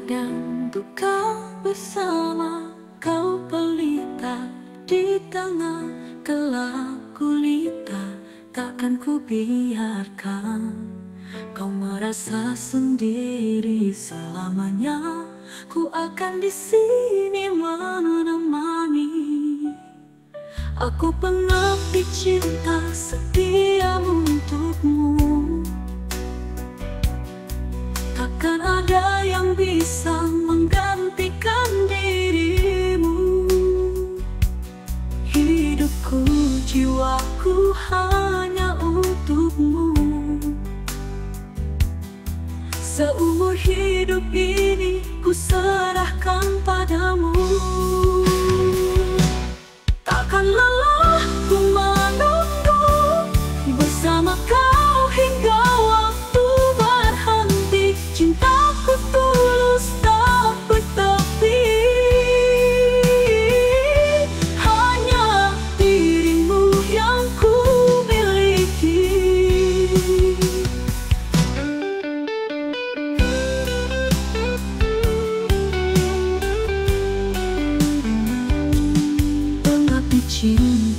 Dan duka bersama Kau pelita di tengah gelap gulita Takkan ku biarkan Kau merasa sendiri selamanya. Ku akan di sini menemani. Aku pengabdi cinta setia jiwaku hanya untukmu. Seumur hidup ini ku serahkan padamu. Takkan lelah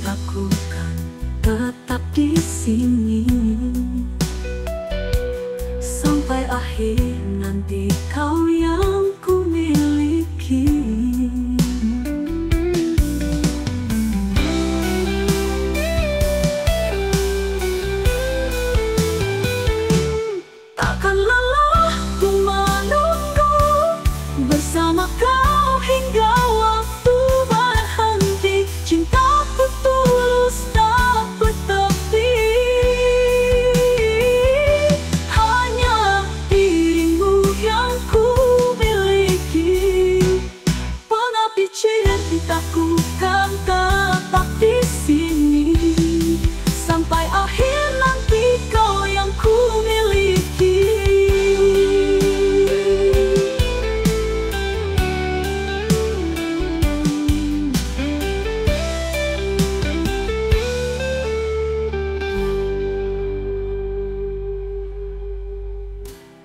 aku kan tetap di sini. Sampai akhir nanti kau yang ku miliki Takkan